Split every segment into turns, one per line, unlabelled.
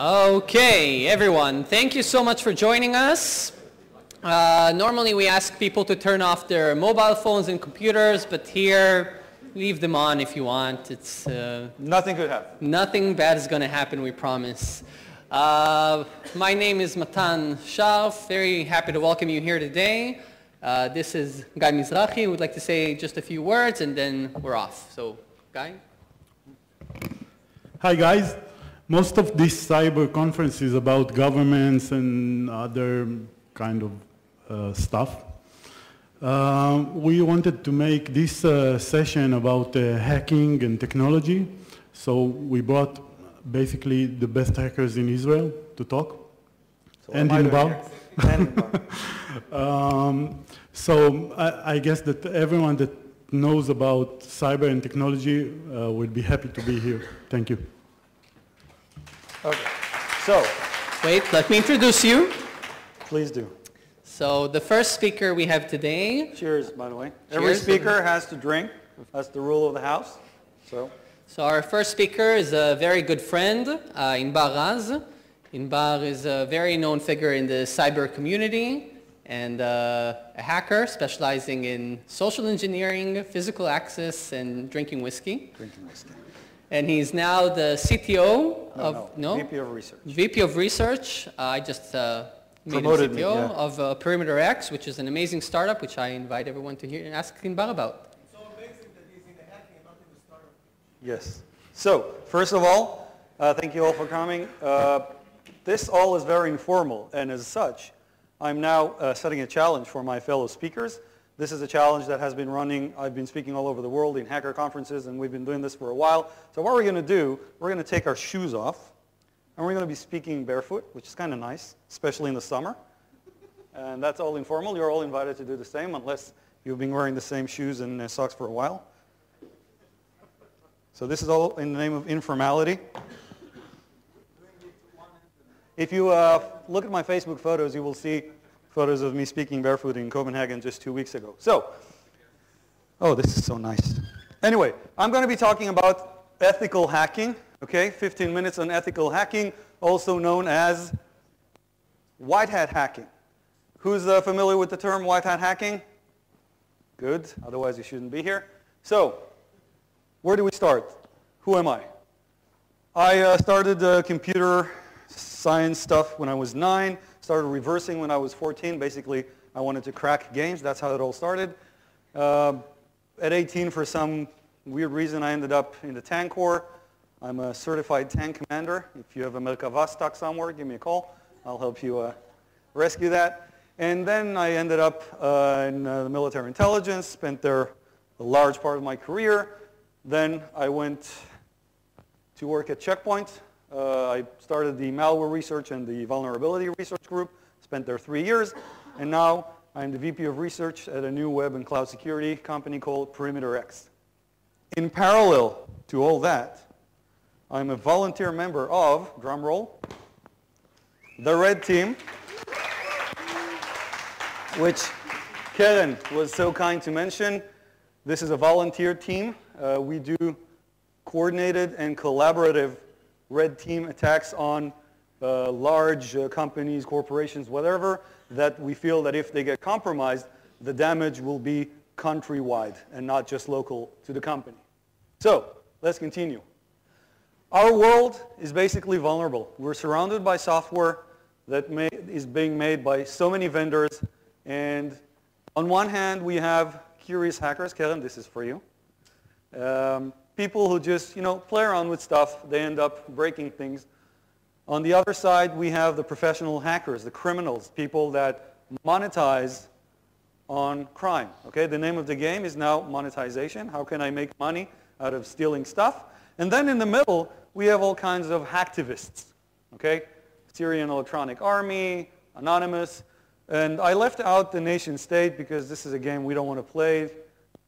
Okay, everyone, thank you so much for joining us. Uh, normally we ask people to turn off their mobile phones and computers, but here, leave them on if you want. It's uh,
Nothing could happen.
nothing bad is going to happen, we promise. Uh, my name is Matan Sharf. Very happy to welcome you here today. Uh, this is Guy Mizrahi. We'd like to say just a few words and then we're off. So, Guy?
Hi guys. Most of this cyber conference is about governments and other kind of uh, stuff. Uh, we wanted to make this uh, session about uh, hacking and technology. So we brought basically the best hackers in Israel to talk.
So
and in
doing
Bar.
here? And Inbar.
Um, so I, I guess that everyone that knows about cyber and technology uh, will be happy to be here. Thank you.
Okay. So,
Wait, let me introduce you.
please do.
So the first speaker we have today,
Cheers, by the way. Every speaker has to drink. That's the rule of the house. So,
so our first speaker is a very good friend, uh, Inbar Raz. Inbar is a very known figure in the cyber community and uh, a hacker specializing in social engineering, physical access, and drinking whiskey.
drinking whiskey.
And he's now the CTO
No,
of
no, VP of Research.
VP of Research. Uh, I just uh, made
Promoted
him
me,
CTO
yeah.
of uh, PerimeterX, which is an amazing startup, which I invite everyone to hear and ask Inbar about.
Yes. So, first of all, uh, thank you all for coming. Uh, this all is very informal, and as such, I'm now uh, setting a challenge for my fellow speakers. This is a challenge that has been running, I've been speaking all over the world in hacker conferences, and we've been doing this for a while. So what we're going to do, we're going to take our shoes off, and we're going to be speaking barefoot, which is kind of nice, especially in the summer. And that's all informal. You're all invited to do the same, unless you've been wearing the same shoes and uh, socks for a while. So this is all in the name of informality. If you uh, look at my Facebook photos, you will see photos of me speaking barefoot in Copenhagen just two weeks ago. So, oh, this is so nice. Anyway, I'm going to be talking about ethical hacking, okay? 15 minutes on ethical hacking, also known as white hat hacking. Who's uh, familiar with the term white hat hacking? Good, otherwise you shouldn't be here. So, where do we start? Who am I? I uh, started uh, computer science stuff when I was nine, started reversing when I was 14. Basically, I wanted to crack games. That's how it all started. Uh, at 18, for some weird reason, I ended up in the tank corps. I'm a certified tank commander. If you have a Merkava stuck somewhere, give me a call. I'll help you uh, rescue that. And then I ended up uh, in uh, the military intelligence, spent there a large part of my career. Then I went to work at Checkpoint. Uh, I started the malware research and the vulnerability research group, spent there three years, and now I'm the VP of research at a new web and cloud security company called PerimeterX. In parallel to all that, I'm a volunteer member of, drum roll, the Red Team, which Karen was so kind to mention. This is a volunteer team. Uh, we do coordinated and collaborative red team attacks on uh, large uh, companies, corporations, whatever, that we feel that if they get compromised, the damage will be countrywide and not just local to the company. So let's continue. Our world is basically vulnerable. We're surrounded by software that may, is being made by so many vendors. And on one hand, we have curious hackers. Karen, this is for you. Um, people who just, you know, play around with stuff. They end up breaking things. On the other side, we have the professional hackers, the criminals, people that monetize on crime. Okay, the name of the game is now monetization. How can I make money out of stealing stuff? And then in the middle, we have all kinds of hacktivists. Okay, Syrian Electronic Army, Anonymous. And I left out the nation state because this is a game we don't want to play.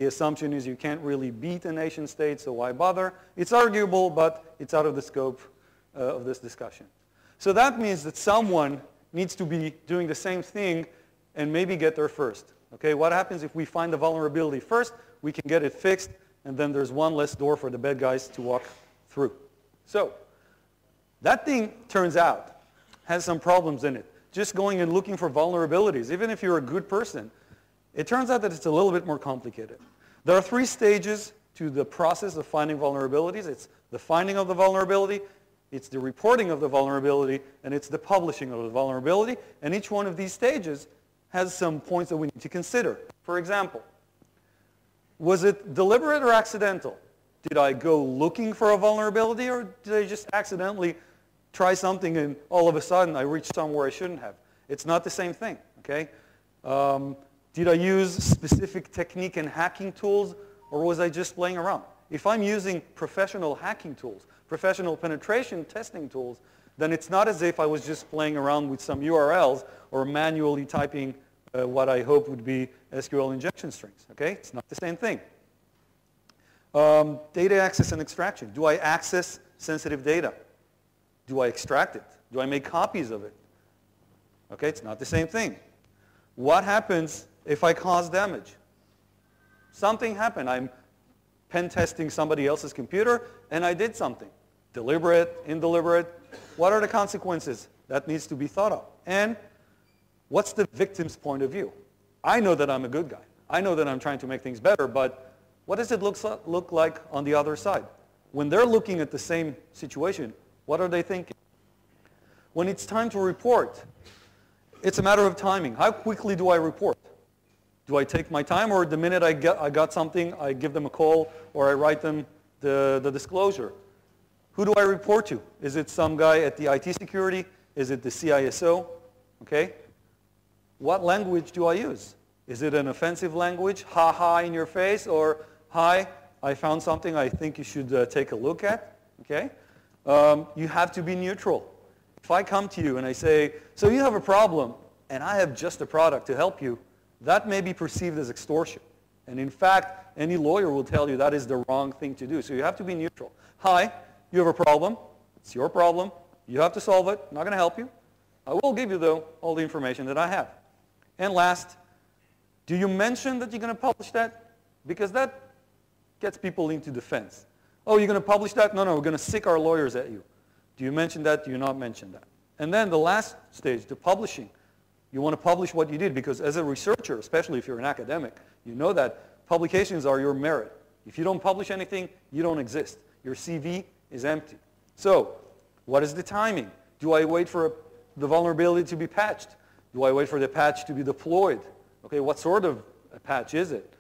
The assumption is you can't really beat a nation state, so why bother? It's arguable, but it's out of the scope uh, of this discussion. So that means that someone needs to be doing the same thing and maybe get there first. Okay, what happens if we find the vulnerability first? We can get it fixed, and then there's one less door for the bad guys to walk through. So That thing, turns out, has some problems in it. Just going and looking for vulnerabilities, even if you're a good person, it turns out that it's a little bit more complicated. There are three stages to the process of finding vulnerabilities. It's the finding of the vulnerability, it's the reporting of the vulnerability, and it's the publishing of the vulnerability. And each one of these stages has some points that we need to consider. For example, was it deliberate or accidental? Did I go looking for a vulnerability or did I just accidentally try something and all of a sudden I reached somewhere I shouldn't have? It's not the same thing, okay? Um, did I use specific technique and hacking tools or was I just playing around? If I'm using professional hacking tools, professional penetration testing tools, then it's not as if I was just playing around with some URLs or manually typing uh, what I hope would be SQL injection strings. Okay? It's not the same thing. Um, data access and extraction. Do I access sensitive data? Do I extract it? Do I make copies of it? Okay, it's not the same thing. What happens if I cause damage? Something happened. I'm pen testing somebody else's computer and I did something. Deliberate, indeliberate. What are the consequences? That needs to be thought of. And what's the victim's point of view? I know that I'm a good guy. I know that I'm trying to make things better, but what does it look, look like on the other side? When they're looking at the same situation, what are they thinking? When it's time to report, it's a matter of timing. How quickly do I report? Do I take my time or the minute I, get, I got something, I give them a call or I write them the, the disclosure? Who do I report to? Is it some guy at the IT security? Is it the CISO? Okay. What language do I use? Is it an offensive language, ha ha in your face, or hi, I found something I think you should uh, take a look at, okay? Um, you have to be neutral. If I come to you and I say, so you have a problem, and I have just a product to help you, that may be perceived as extortion. And in fact, any lawyer will tell you that is the wrong thing to do. So you have to be neutral. Hi, you have a problem. It's your problem. You have to solve it. I'm not going to help you. I will give you, though, all the information that I have. And last, do you mention that you're going to publish that? Because that gets people into defense. Oh, you're going to publish that? No, no, we're going to sick our lawyers at you. Do you mention that? Do you not mention that? And then the last stage, the publishing. You want to publish what you did because as a researcher, especially if you're an academic, you know that publications are your merit. If you don't publish anything, you don't exist. Your CV is empty. So what is the timing? Do I wait for the vulnerability to be patched? Do I wait for the patch to be deployed? Okay, what sort of a patch is it?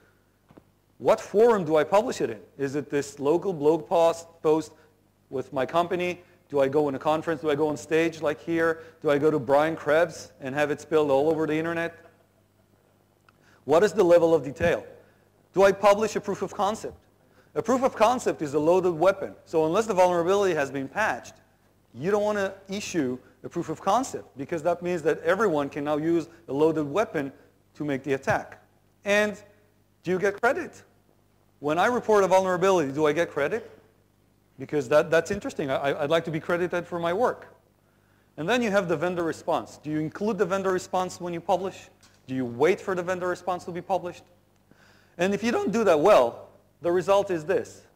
What forum do I publish it in? Is it this local blog post, post with my company? Do I go in a conference? Do I go on stage like here? Do I go to Brian Krebs and have it spilled all over the internet? What is the level of detail? Do I publish a proof of concept? A proof of concept is a loaded weapon. So unless the vulnerability has been patched, you don't want to issue a proof of concept because that means that everyone can now use a loaded weapon to make the attack. And do you get credit? When I report a vulnerability, do I get credit? Because that, that's interesting. I, I'd like to be credited for my work. And then you have the vendor response. Do you include the vendor response when you publish? Do you wait for the vendor response to be published? And if you don't do that well, the result is this.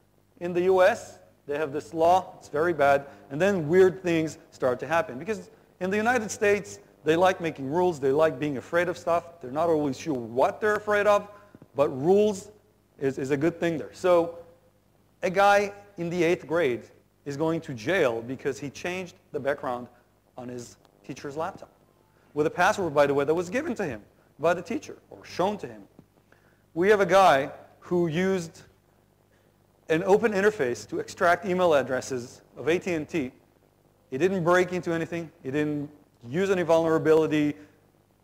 In the US, they have this law, it's very bad, and then weird things start to happen. Because in the United States, they like making rules, they like being afraid of stuff. They're not always sure what they're afraid of, but rules is, is a good thing there. So a guy in the eighth grade is going to jail because he changed the background on his teacher's laptop with a password, by the way, that was given to him by the teacher or shown to him. We have a guy who used an open interface to extract email addresses of AT&T. He didn't break into anything. He didn't use any vulnerability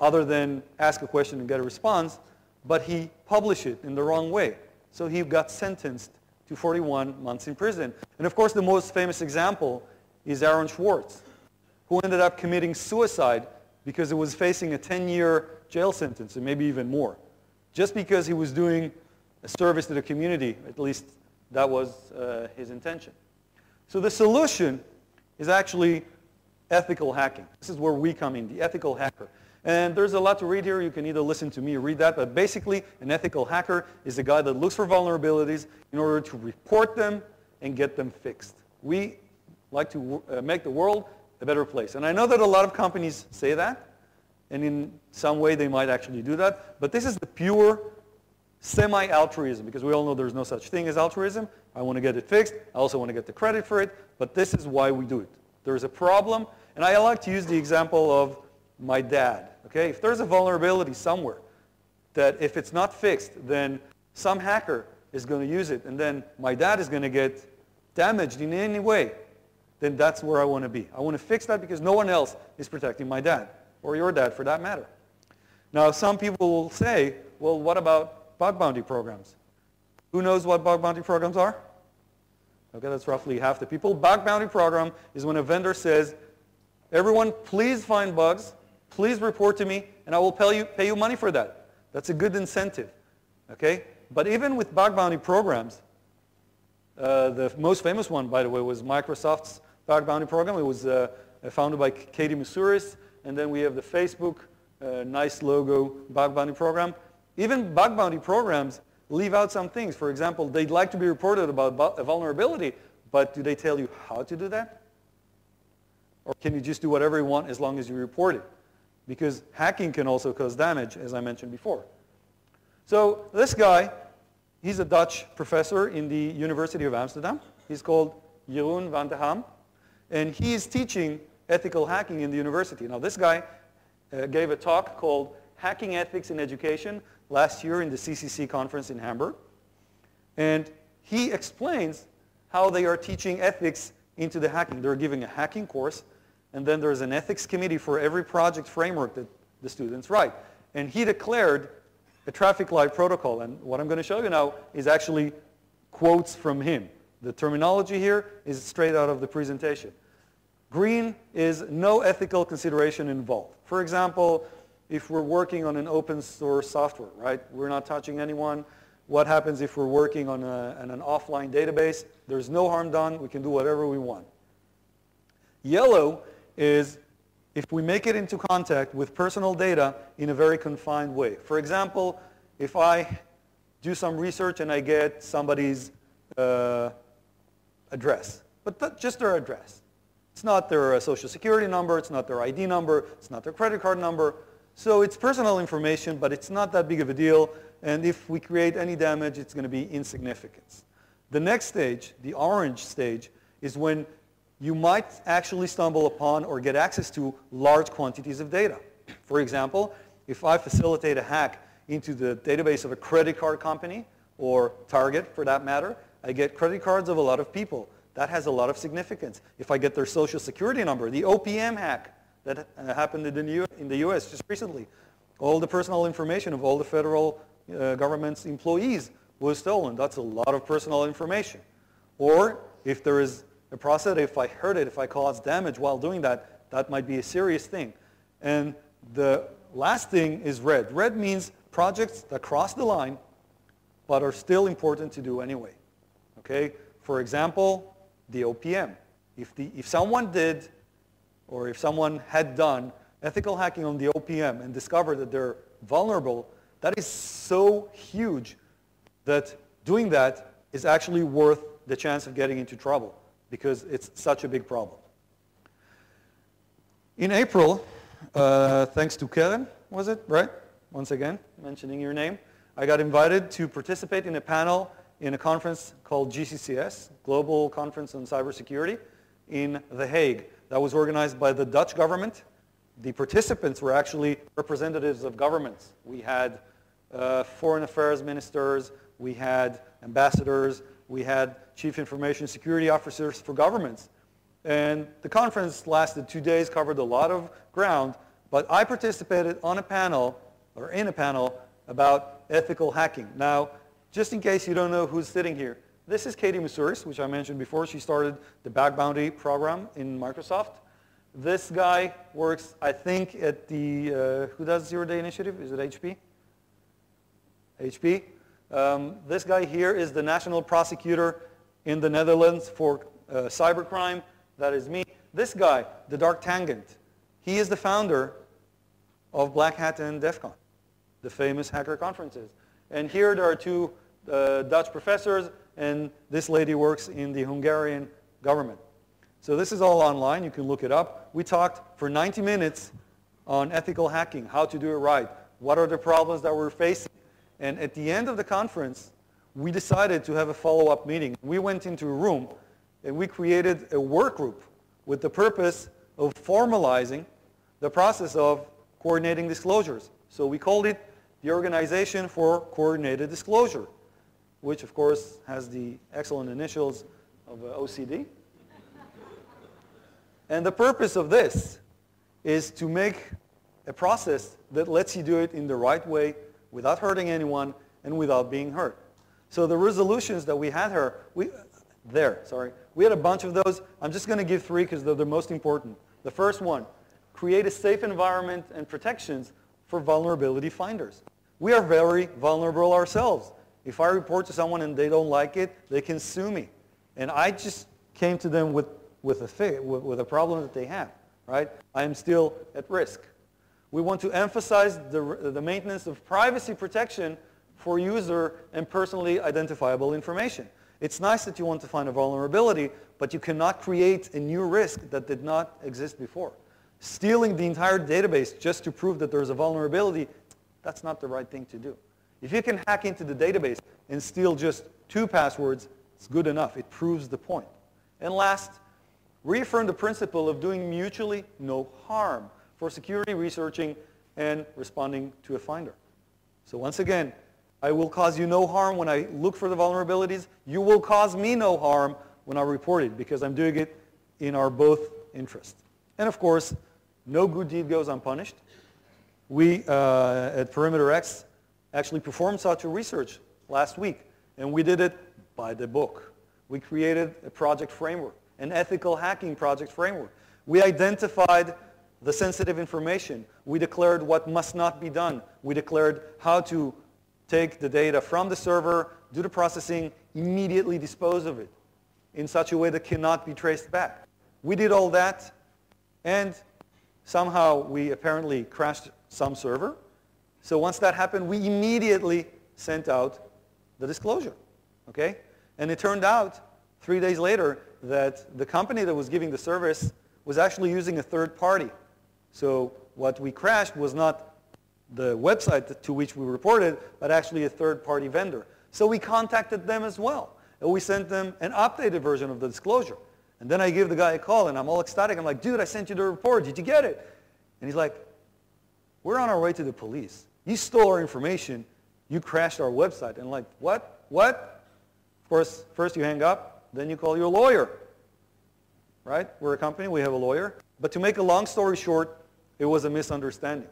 other than ask a question and get a response but he published it in the wrong way. So he got sentenced to 41 months in prison. And of course, the most famous example is Aaron Swartz, who ended up committing suicide because he was facing a 10-year jail sentence, and maybe even more, just because he was doing a service to the community. At least that was uh, his intention. So the solution is actually ethical hacking. This is where we come in, the ethical hacker. And there's a lot to read here. You can either listen to me or read that. But basically, an ethical hacker is a guy that looks for vulnerabilities in order to report them and get them fixed. We like to uh, make the world a better place. And I know that a lot of companies say that, and in some way they might actually do that, but this is the pure semi-altruism, because we all know there's no such thing as altruism. I want to get it fixed. I also want to get the credit for it, but this is why we do it. There's a problem, and I like to use the example of my dad. Okay, if there's a vulnerability somewhere that if it's not fixed, then some hacker is going to use it, and then my dad is going to get damaged in any way, then that's where I want to be. I want to fix that because no one else is protecting my dad, or your dad for that matter. Now, some people will say, well, what about bug bounty programs? Who knows what bug bounty programs are? Okay, that's roughly half the people. Bug bounty program is when a vendor says, everyone, please find bugs, please report to me, and I will pay you, pay you money for that. That's a good incentive. Okay? But even with bug bounty programs, uh, the most famous one, by the way, was Microsoft's bug bounty program. It was uh, founded by Katie Moussouris. And then we have the Facebook, uh, nice logo, bug bounty program. Even bug bounty programs leave out some things. For example, they'd like to be reported about a vulnerability, but do they tell you how to do that? Or can you just do whatever you want as long as you report it? Because hacking can also cause damage, as I mentioned before. So this guy, he's a Dutch professor in the University of Amsterdam. He's called Jeroen van der Ham. And he is teaching ethical hacking in the university. Now this guy uh, gave a talk called Hacking Ethics in Education last year in the CCC conference in Hamburg. And he explains how they are teaching ethics into the hacking. They're giving a hacking course, and then there's an ethics committee for every project framework that the students write. And he declared a traffic light protocol. And what I'm going to show you now is actually quotes from him. The terminology here is straight out of the presentation. Green is no ethical consideration involved. For example, if we're working on an open source software, right? We're not touching anyone. What happens if we're working on, a, on an offline database? There's no harm done. We can do whatever we want. Yellow is if we make it into contact with personal data in a very confined way. For example, if I do some research and I get somebody's uh, address, but just their address. It's not their uh, social security number, it's not their ID number, it's not their credit card number. So it's personal information, but it's not that big of a deal. And if we create any damage, it's going to be insignificant. The next stage, the orange stage, is when you might actually stumble upon or get access to large quantities of data. For example, if I facilitate a hack into the database of a credit card company, or Target for that matter, I get credit cards of a lot of people. That has a lot of significance. If I get their social security number, the OPM hack that uh, happened in the, in the US just recently, all the personal information of all the federal uh, government's employees was stolen. That's a lot of personal information. Or if there is a process, if I hurt it, if I cause damage while doing that, that might be a serious thing. And the last thing is red. Red means projects that cross the line but are still important to do anyway. Okay? For example, the OPM. If, the, if someone did or if someone had done ethical hacking on the OPM and discovered that they're vulnerable, that is so huge that doing that is actually worth the chance of getting into trouble because it's such a big problem. In April, uh, thanks to Karen, was it, right? Once again, mentioning your name, I got invited to participate in a panel in a conference called GCCS, Global Conference on Cybersecurity, in The Hague. That was organized by the Dutch government. The participants were actually representatives of governments. We had uh, foreign affairs ministers, we had ambassadors, we had chief information security officers for governments. And the conference lasted two days, covered a lot of ground, but I participated on a panel, or in a panel, about ethical hacking. Now, just in case you don't know who's sitting here, this is Katie Moussouris, which I mentioned before. She started the Bug Bounty program in Microsoft. This guy works, I think, at the, uh, who does Zero Day Initiative? Is it HP? HP. Um, this guy here is the national prosecutor in the Netherlands for uh, cybercrime. That is me. This guy, the Dark Tangent, he is the founder of Black Hat and DEF CON, the famous hacker conferences. And here there are two uh, Dutch professors, and this lady works in the Hungarian government. So this is all online. You can look it up. We talked for 90 minutes on ethical hacking, how to do it right, what are the problems that we're facing. And at the end of the conference, we decided to have a follow-up meeting. We went into a room and we created a work group with the purpose of formalizing the process of coordinating disclosures. So we called it the Organization for Coordinated Disclosure, which of course has the excellent initials of uh, OCD. and the purpose of this is to make a process that lets you do it in the right way without hurting anyone and without being hurt. So the resolutions that we had here, we, there, sorry, we had a bunch of those. I'm just going to give three because they're the most important. The first one, create a safe environment and protections for vulnerability finders. We are very vulnerable ourselves. If I report to someone and they don't like it, they can sue me. And I just came to them with, with, a, with a problem that they have, right? I am still at risk. We want to emphasize the, the maintenance of privacy protection for user and personally identifiable information. It's nice that you want to find a vulnerability, but you cannot create a new risk that did not exist before. Stealing the entire database just to prove that there's a vulnerability, that's not the right thing to do. If you can hack into the database and steal just two passwords, it's good enough. It proves the point. And last, reaffirm the principle of doing mutually no harm for security researching and responding to a finder. So once again, I will cause you no harm when I look for the vulnerabilities. You will cause me no harm when I report it because I'm doing it in our both interest. And of course, no good deed goes unpunished. We uh, at PerimeterX actually performed such a research last week, and we did it by the book. We created a project framework, an ethical hacking project framework. We identified the sensitive information. We declared what must not be done. We declared how to take the data from the server, do the processing, immediately dispose of it in such a way that cannot be traced back. We did all that, and somehow we apparently crashed some server. So once that happened, we immediately sent out the disclosure. Okay? And it turned out three days later that the company that was giving the service was actually using a third party. So what we crashed was not the website to which we reported, but actually a third-party vendor. So we contacted them as well. And we sent them an updated version of the disclosure. And then I give the guy a call, and I'm all ecstatic. I'm like, dude, I sent you the report. Did you get it? And he's like, we're on our way to the police. You stole our information. You crashed our website. And I'm like, what? What? Of course, first you hang up, then you call your lawyer. Right? We're a company. We have a lawyer. But to make a long story short, it was a misunderstanding.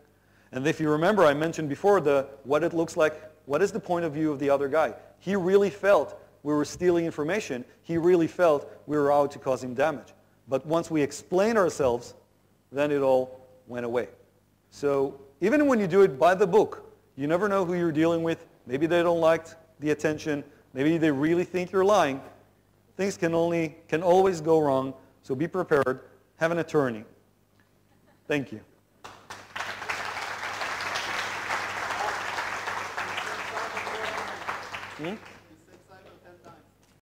And if you remember, I mentioned before the, what it looks like, what is the point of view of the other guy? He really felt we were stealing information. He really felt we were out to cause him damage. But once we explained ourselves, then it all went away. So even when you do it by the book, you never know who you're dealing with. Maybe they don't like the attention. Maybe they really think you're lying. Things can, only, can always go wrong, so be prepared. Have an attorney. Thank you. 嗯？